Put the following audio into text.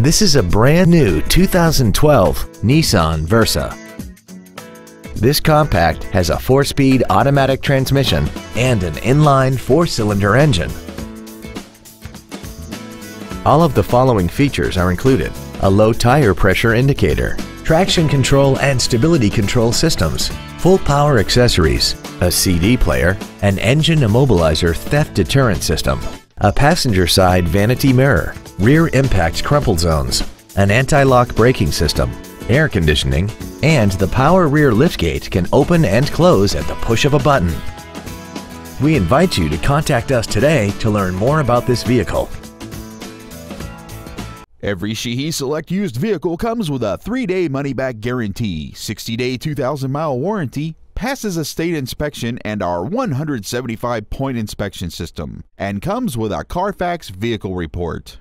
This is a brand new 2012 Nissan Versa. This compact has a 4-speed automatic transmission and an inline 4-cylinder engine. All of the following features are included. A low tire pressure indicator, traction control and stability control systems, full power accessories, a CD player, an engine immobilizer theft deterrent system, a passenger side vanity mirror, rear impact crumple zones, an anti-lock braking system, air conditioning, and the power rear liftgate can open and close at the push of a button. We invite you to contact us today to learn more about this vehicle. Every Sheehy Select used vehicle comes with a 3-day money-back guarantee, 60-day 2,000-mile warranty, passes a state inspection and our 175-point inspection system, and comes with a Carfax vehicle report.